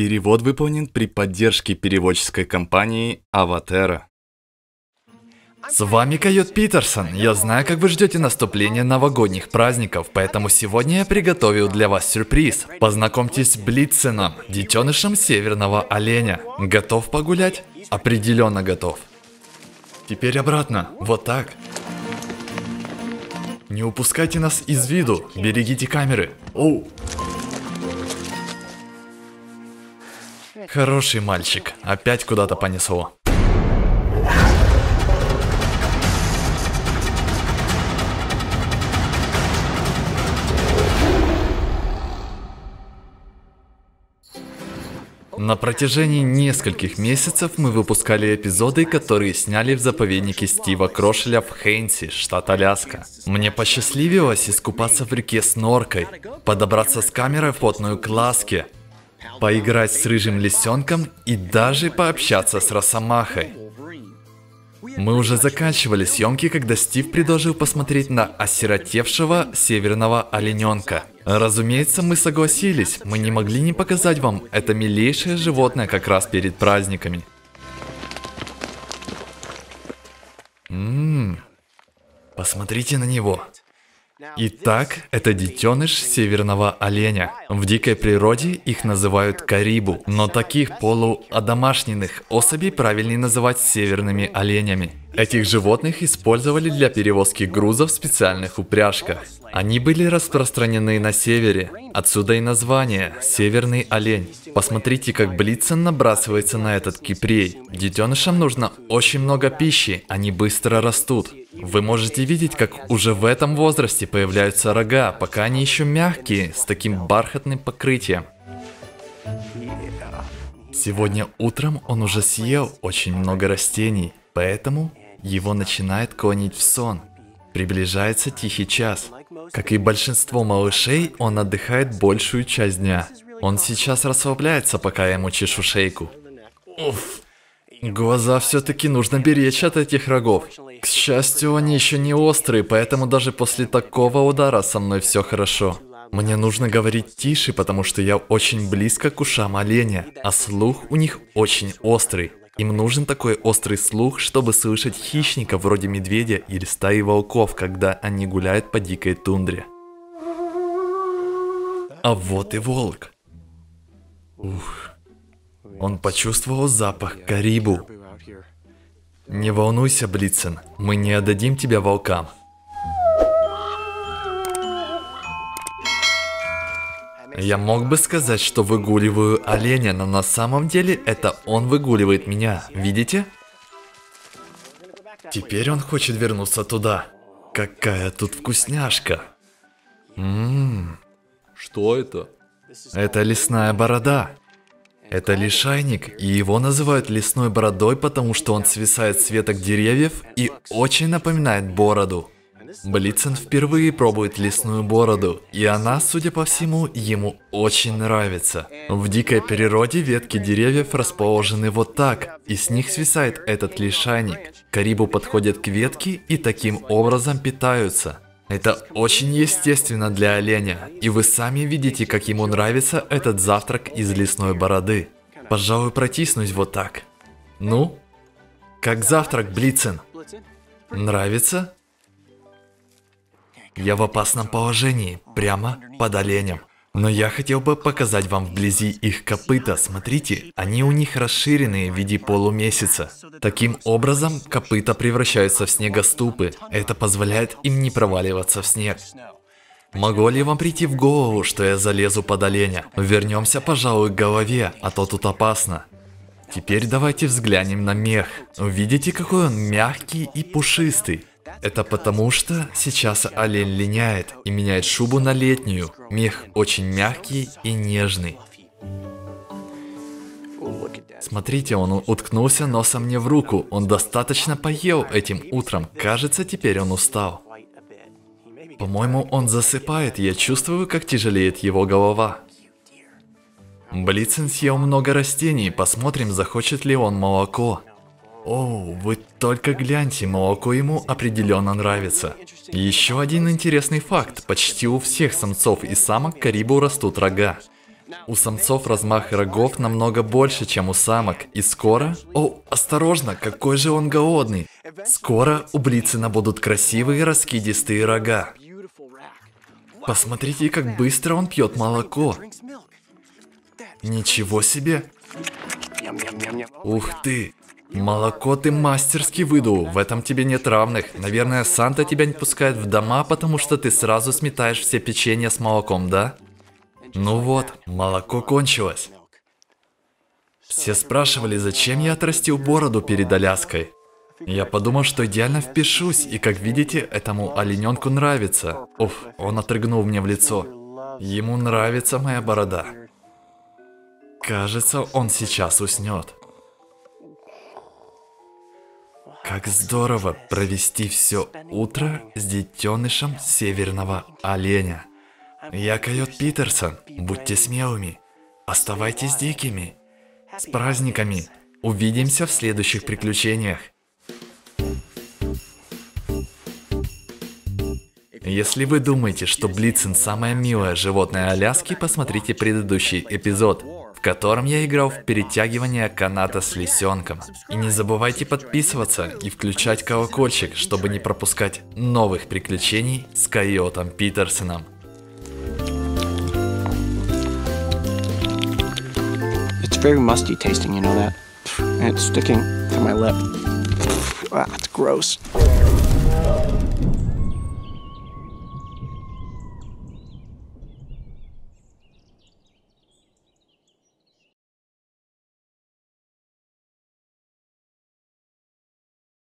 Перевод выполнен при поддержке переводческой компании Аватера. С вами Койот Питерсон. Я знаю, как вы ждете наступления новогодних праздников, поэтому сегодня я приготовил для вас сюрприз. Познакомьтесь с Блиценом, детенышем северного оленя. Готов погулять? Определенно готов. Теперь обратно, вот так. Не упускайте нас из виду, берегите камеры. Оу. Хороший мальчик, опять куда-то понесло. На протяжении нескольких месяцев мы выпускали эпизоды, которые сняли в заповеднике Стива Крошеля в Хейнси, штат Аляска. Мне посчастливилось искупаться в реке с норкой, подобраться с камерой в потную класке, поиграть с рыжим лисенком и даже пообщаться с Росомахой. Мы уже заканчивали съемки, когда Стив предложил посмотреть на осиротевшего северного олененка. Разумеется, мы согласились. Мы не могли не показать вам это милейшее животное как раз перед праздниками. Ммм, посмотрите на него. Итак, это детеныш северного оленя. В дикой природе их называют карибу, но таких полуодомашненных особей правильнее называть северными оленями. Этих животных использовали для перевозки грузов в специальных упряжках. Они были распространены на севере, отсюда и название «Северный олень». Посмотрите, как Блицен набрасывается на этот кипрей. Детенышам нужно очень много пищи, они быстро растут. Вы можете видеть, как уже в этом возрасте появляются рога, пока они еще мягкие, с таким бархатным покрытием. Сегодня утром он уже съел очень много растений, поэтому его начинает клонить в сон. Приближается тихий час. Как и большинство малышей, он отдыхает большую часть дня. Он сейчас расслабляется, пока я ему чешу шейку. Уф. Глаза все-таки нужно беречь от этих рогов. К счастью, они еще не острые, поэтому даже после такого удара со мной все хорошо. Мне нужно говорить тише, потому что я очень близко к ушам оленя, а слух у них очень острый. Им нужен такой острый слух, чтобы слышать хищников вроде медведя или стаи волков, когда они гуляют по дикой тундре. А вот и волк. Ух. Он почувствовал запах карибу. Не волнуйся, Блицен, мы не отдадим тебя волкам. Я мог бы сказать, что выгуливаю оленя, но на самом деле это он выгуливает меня, видите? Теперь он хочет вернуться туда. Какая тут вкусняшка. Ммм. Что это? Это лесная борода. Это лишайник, и его называют лесной бородой, потому что он свисает с веток деревьев и очень напоминает бороду. Блицен впервые пробует лесную бороду, и она, судя по всему, ему очень нравится. В дикой природе ветки деревьев расположены вот так, и с них свисает этот лишайник. Карибу подходят к ветке и таким образом питаются. Это очень естественно для оленя, и вы сами видите, как ему нравится этот завтрак из лесной бороды. Пожалуй, протиснусь вот так. Ну? Как завтрак, Блицен? Нравится? Я в опасном положении, прямо под оленем. Но я хотел бы показать вам вблизи их копыта. Смотрите, они у них расширенные в виде полумесяца. Таким образом, копыта превращаются в снегоступы. Это позволяет им не проваливаться в снег. Могло ли вам прийти в голову, что я залезу под оленя? Вернемся, пожалуй, к голове, а то тут опасно. Теперь давайте взглянем на мех. Видите, какой он мягкий и пушистый? Это потому что сейчас олень линяет и меняет шубу на летнюю. Мех очень мягкий и нежный. Смотрите, он уткнулся носом мне в руку. Он достаточно поел этим утром. Кажется, теперь он устал. По-моему, он засыпает, я чувствую, как тяжелеет его голова. Блицен съел много растений, посмотрим, захочет ли он молоко. О, вы только гляньте, молоко ему определенно нравится. Еще один интересный факт. Почти у всех самцов и самок карибу растут рога. У самцов размах рогов намного больше, чем у самок. И скоро... О, осторожно, какой же он голодный. Скоро у Блицина будут красивые раскидистые рога. Посмотрите, как быстро он пьет молоко. Ничего себе. Ух ты. Молоко ты мастерски выдул, в этом тебе нет равных. Наверное, Санта тебя не пускает в дома, потому что ты сразу сметаешь все печенье с молоком, да? Ну вот, молоко кончилось. Все спрашивали, зачем я отрастил бороду перед Аляской. Я подумал, что идеально впишусь, и как видите, этому олененку нравится. Уф, он отрыгнул мне в лицо. Ему нравится моя борода. Кажется, он сейчас уснет. Как здорово провести все утро с детенышем северного оленя. Я Койот Питерсон. Будьте смелыми. Оставайтесь дикими. С праздниками. Увидимся в следующих приключениях. Если вы думаете, что Блицин самое милое животное Аляски, посмотрите предыдущий эпизод в котором я играл в перетягивание каната с лисенком. И не забывайте подписываться и включать колокольчик, чтобы не пропускать новых приключений с Койотом Питерсоном. It's very.